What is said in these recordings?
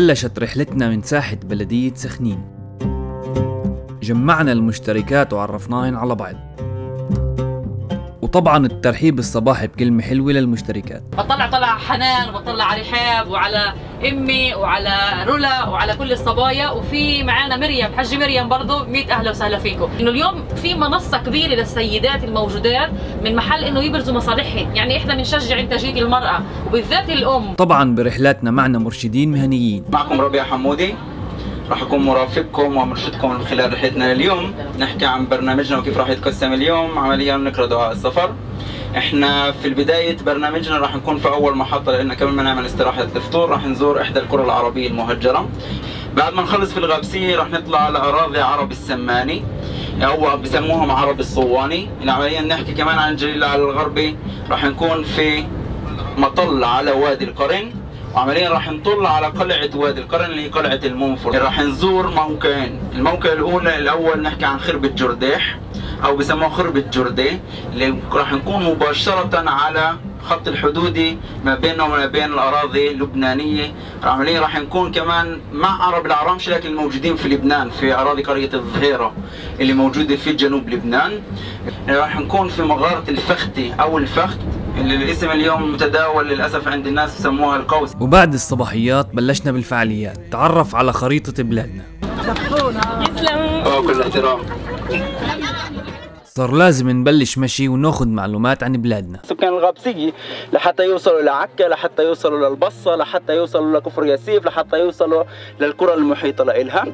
وبلشت رحلتنا من ساحة بلدية سخنين. جمعنا المشتركات وعرفناهن على بعض. وطبعا الترحيب الصباحي بكلمة حلوة للمشتركات. بطلع طلع حنان وبطلع على رحاب وعلى أمي وعلى رولا وعلى كل الصبايا. وفي معانا مريم حجي مريم برضه 100 أهلا وسهلا فيكم. إنه اليوم في منصة كبيرة للسيدات الموجودات من محل إنه يبرزوا مصالحهم. يعني إحنا بنشجع إنتاجية المرأة وبالذات الأم. طبعا برحلاتنا معنا مرشدين مهنيين. معكم ربيع حمودي. راح اكون مرافقكم ومرشدكم من خلال رحلتنا لليوم نحكي عن برنامجنا وكيف راح يتقسم اليوم. عمليا نقرا دعاء السفر. إحنا في بداية برنامجنا راح نكون في أول محطة لأن قبل ما نعمل استراحة الفطور راح نزور إحدى القرى العربية المهجرة. بعد ما نخلص في الغابسية راح نطلع على أراضي عرب السماني أو بسموهم عرب الصواني. عمليا نحكي كمان عن الجليل على الغربي. راح نكون في مطل على وادي القرن وعمليا راح نطل على قلعة وادي القرن اللي هي قلعة المنفر. راح نزور موقعين. الموقع الأولى الأول نحكي عن خربة جرديح أو بسموه خربة جردي اللي راح نكون مباشرة على خط الحدودي ما بيننا وما بين الأراضي اللبنانية. عمليا راح نكون كمان مع عرب العرامش لكن الموجودين في لبنان في أراضي قرية الظهيرة اللي موجودة في جنوب لبنان. راح نكون في مغارة الفختي أو الفخت اللي الاسم اليوم متداول للأسف عند الناس بسموها القوس. وبعد الصباحيات بلشنا بالفعاليات. تعرف على خريطة بلادنا. كل احترام. صار لازم نبلش مشي وناخد معلومات عن بلادنا. سكان الغابسية لحتى يوصلوا لعكا لحتى يوصلوا للبصة لحتى يوصلوا لكفر ياسيف لحتى يوصلوا للقرى المحيطة لإلها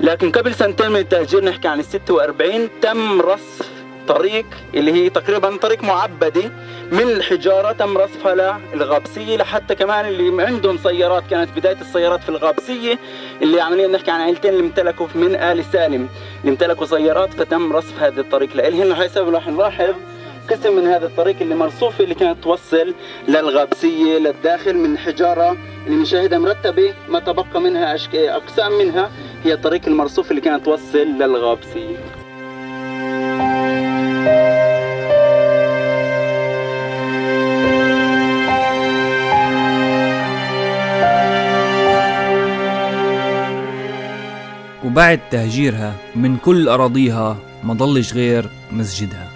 لكن قبل سنتين من التهجير نحكي عن ال 46 تم رصف طريق اللي هي تقريبا طريق معبدة من الحجارة تم رصفها للغابسية لحتى كمان اللي عندهم سيارات كانت بداية السيارات في الغابسية اللي عمليا نحكي عن عائلتين اللي امتلكوا من آل سالم اللي امتلكوا سيارات فتم رصف هذا الطريق. لإلهن لهي راح نلاحظ قسم من هذا الطريق اللي مرصوفة اللي كانت توصل للغابسية للداخل من حجارة اللي بنشاهدها مرتبة ما تبقى منها أقسام منها هي الطريق المرصوف اللي كانت توصل للغابسية. وبعد تهجيرها من كل أراضيها ما ضلش غير مسجدها.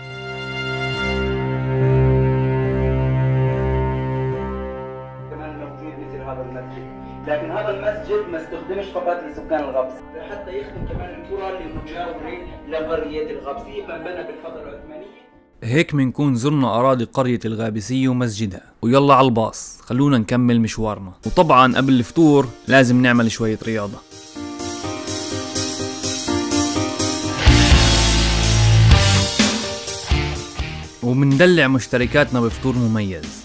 كمان موجود مثل هذا المسجد. لكن هذا المسجد ما استخدمش فقط لسكان الغبس حتى يخدم كمان القرى المجاورة لقرية الغبسية فانبنى بالفترة العثمانية هيك منكون زرنا أراضي قرية الغابسية ومسجدها. ويلا على الباص خلونا نكمل مشوارنا. وطبعا قبل الفطور لازم نعمل شوية رياضة. ومندلع مشتركاتنا بفطور مميز.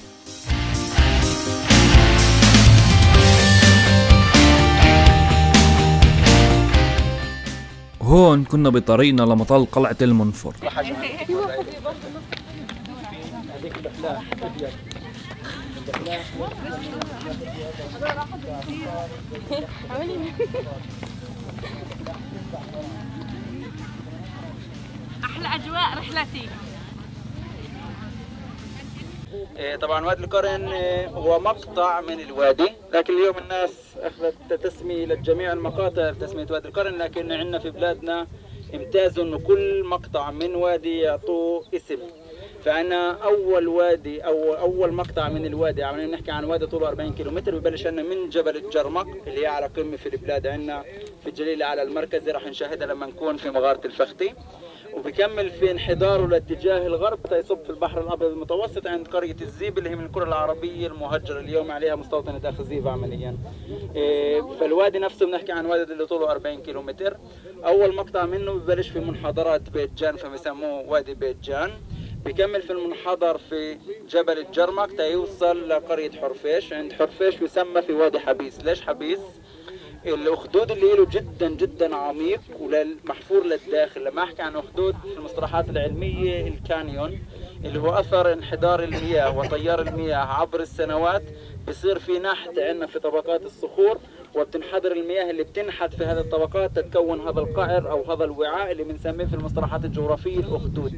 هون كنا بطريقنا لمطل قلعة المنفر. أحلى أجواء رحلتي. طبعا وادي القرن إيه، هو مقطع من الوادي لكن اليوم الناس أخذت تسمية لجميع المقاطع تسمية وادي القرن لكن عندنا في بلادنا امتازوا إنه كل مقطع من وادي يعطوه اسم. فعنا أول وادي أو أول مقطع من الوادي عم نحكي عن وادي طوله 40 كيلومتر ببلش عنا من جبل الجرمق اللي هي على قمة في البلاد عندنا في الجليل على المركزي راح نشاهدها لما نكون في مغارة الفختي وبكمل في انحداره لاتجاه الغرب تيصب في البحر الأبيض المتوسط عند قرية الزيب اللي هي من القرى العربية المهجرة اليوم عليها مستوطنه اخ زيب عمليا. إيه، فالوادي نفسه بنحكي عن وادي اللي طوله 40 كيلومتر. أول مقطع منه ببلش في منحدرات بيت جان فبسموه وادي بيت جان. بكمل في المنحدر في جبل الجرمق تيوصل لقرية حرفيش، عند حرفيش يسمى في وادي حبيس، ليش حبيس؟ الاخدود اللي له جدا جدا عميق ومحفور للداخل. لما أحكي عن أخدود في المصطلحات العلمية الكانيون اللي هو أثر انحدار المياه وتيار المياه عبر السنوات بصير في نحت عندنا في طبقات الصخور وبتنحدر المياه اللي بتنحت في هذه الطبقات تتكون هذا القعر أو هذا الوعاء اللي بنسميه في المصطلحات الجغرافية الأخدود.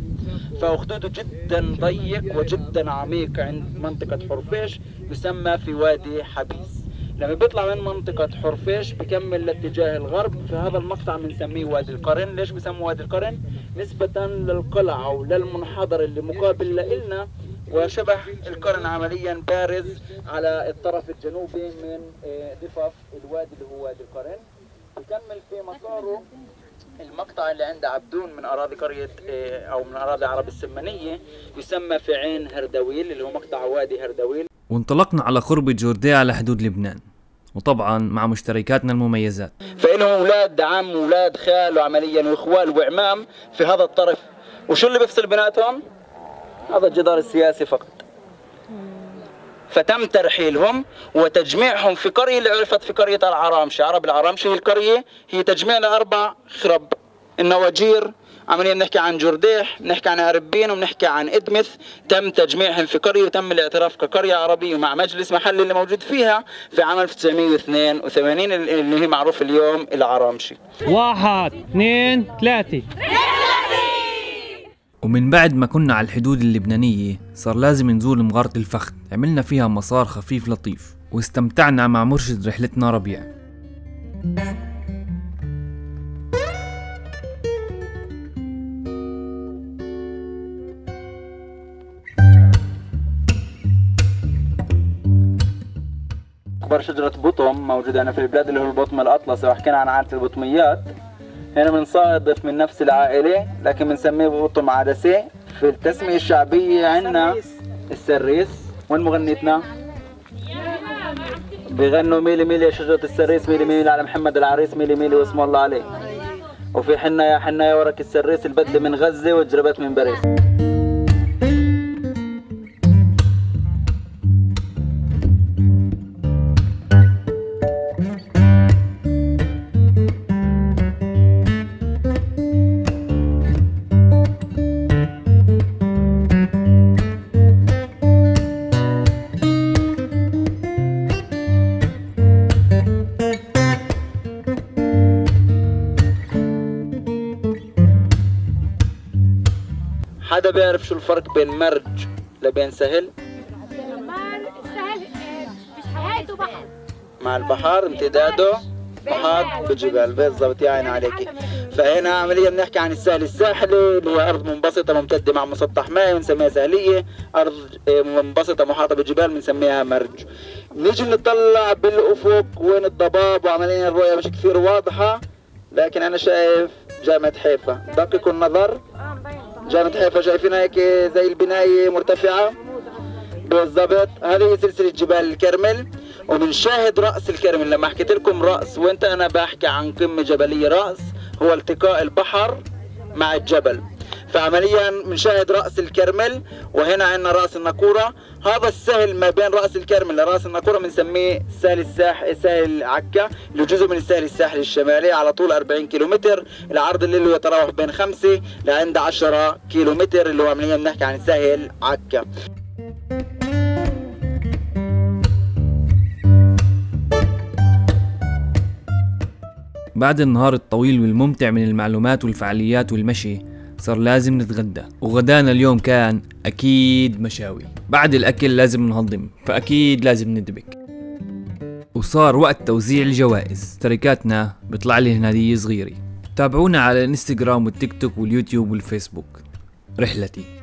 فاخدوده جدا ضيق وجدا عميق عند منطقة حرفيش يسمى في وادي حبيس. لما بيطلع من منطقة حرفيش بكمل لاتجاه الغرب في هذا المقطع بنسميه وادي القرن. ليش بسموه وادي القرن؟ نسبة للقلعة أو للمنحدر اللي مقابل لإلنا وشبه القرن عمليا بارز على الطرف الجنوبي من آه، ضفاف الوادي اللي هو وادي القرن. بكمل في مساره المقطع اللي عند عبدون من أراضي قرية آه، أو من أراضي عرب السمنية يسمى في عين هردويل اللي هو مقطع وادي هردويل. وانطلقنا على قرب جورديا على حدود لبنان. وطبعا مع مشتركاتنا المميزات. فإنهم أولاد عم وأولاد خال وعمليا وإخوال وعمام في هذا الطرف. وشو اللي بيفصل بيناتهم؟ هذا الجدار السياسي فقط. فتم ترحيلهم وتجميعهم في قرية اللي عرفت في قرية العرامشة. عرب العرامشة هي القرية هي تجميع لأربع خرب. النواجير عمليا بنحكي عن جرديح بنحكي عن أربين وبنحكي عن إدمث. تم تجميعهم في قرية وتم الاعتراف كقرية عربية ومع مجلس محلي اللي موجود فيها في عام 1982 اللي هي معروف اليوم العرامشي. واحد اثنين ثلاثة. ومن بعد ما كنا على الحدود اللبنانية صار لازم نزور مغارة الفخد عملنا فيها مسار خفيف لطيف واستمتعنا مع مرشد رحلتنا ربيع. أكبر شجرة بطم موجودة هنا في البلاد اللي هو البطم الأطلسي وحكينا عن عائلة البطميات هنا بنصادف من نفس العائلة لكن بنسميه بطم عدسي. في التسمية الشعبية عندنا السريس. وين مغنيتنا؟ بيغنوا ميلي ميلي يا شجرة السريس ميلي ميلي على محمد العريس ميلي ميلي واسم الله عليه. وفي حنا يا حنا يا ورق السريس البدلة من غزة والجرابات من باريس. حدا بيعرف شو الفرق بين مرج لبين سهل؟ بحر مع البحر امتداده. محاط بجبال بالضبط يا عيني عليكي فهنا عمليا بنحكي عن السهل الساحلي اللي هي أرض منبسطة ممتدة مع مسطح مائي بنسميها سهلية. أرض آه، منبسطة محاطة بجبال بنسميها مرج. نيجي نطلع بالأفق وين الضباب وعمليا الرؤية مش كثير واضحة لكن أنا شايف جامعة حيفا. دققوا النظر جامعه حيفا شايفينها هيك زي البناية مرتفعة. بالضبط. هذه سلسلة جبال الكرمل. وبنشاهد رأس الكرمل لما حكيت لكم رأس وانت أنا بحكي عن قمة جبلية رأس هو التقاء البحر مع الجبل. فعمليا بنشاهد رأس الكرمل وهنا عندنا رأس الناقورة. هذا السهل ما بين رأس الكرمل. لرأس الناقورة بنسميه سهل الساح سهل عكا اللي جزء من السهل الساحلي الشمالي على طول 40 كيلومتر. العرض اللي له يتراوح بين 5 لعند 10 كيلومتر اللي هو عمليا بنحكي عن سهل عكا. بعد النهار الطويل والممتع من المعلومات والفعاليات والمشي صار لازم نتغدى. وغدانا اليوم كان أكيد مشاوي. بعد الأكل لازم نهضم فأكيد لازم ندبك. وصار وقت توزيع الجوائز. تركاتنا بيطلع لي هدية صغيرة. تابعونا على الإنستغرام والتيك توك واليوتيوب والفيسبوك. رحلتي.